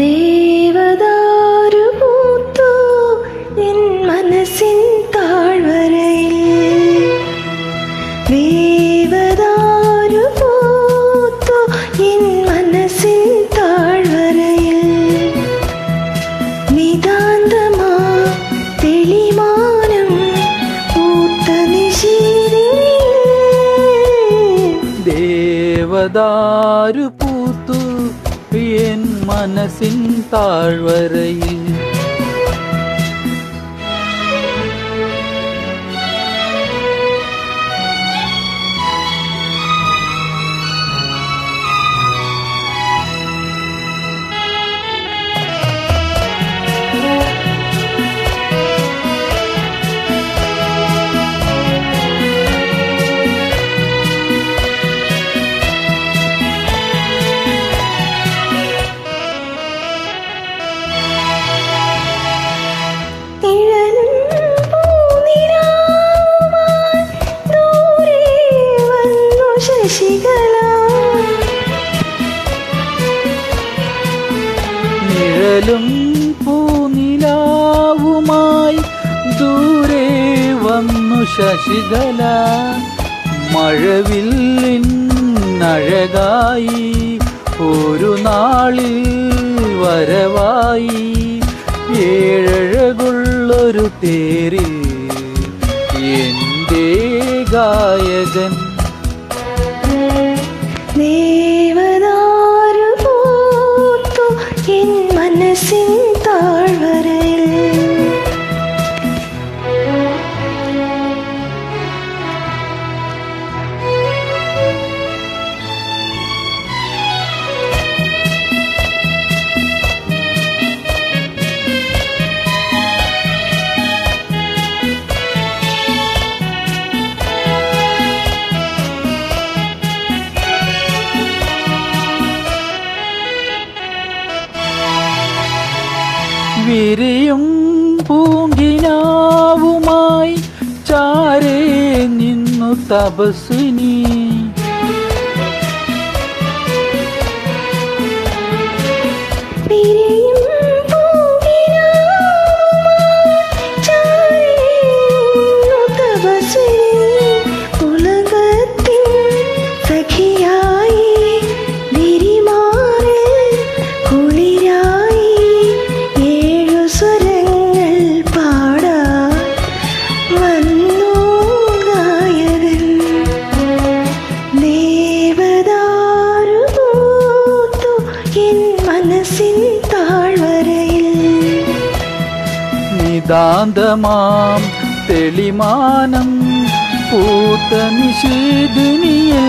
ദേവദാരു പൂത്തു നിൻ മനസ്സിൻ താഴ്വരയിൽ. ദേവദാരു പൂത്തു എൻ മനസ്സിൻ താഴ്വരയിൽ. നിതാന്തമാ തെളിമാനം പൂത്ത നിശീരി ദേവദാരു പൂത്തു என் மனசின் தாழ்வரையில் നിഴലും പൂനിലാവുമായി ദൂരെ വന്നു ശശികല. മഴവില്ലിൻ അഴകായി ഒരു നാളിൽ വരവായി. ഏഴഴകുള്ളൊരു തേരിൽ എന്റെ ഗായകൻ. ദേവദാരു വിരിയും പൂങ്കിനാവുമായി ചാരേ നിന്നു തപസ്വിനി പിരിയും എൻ മനസ്സിൻ താഴ്വരയിൽ നിതാന്തമാം തെളിമാനം പൂത്ത നിഷേധിനിയിൽ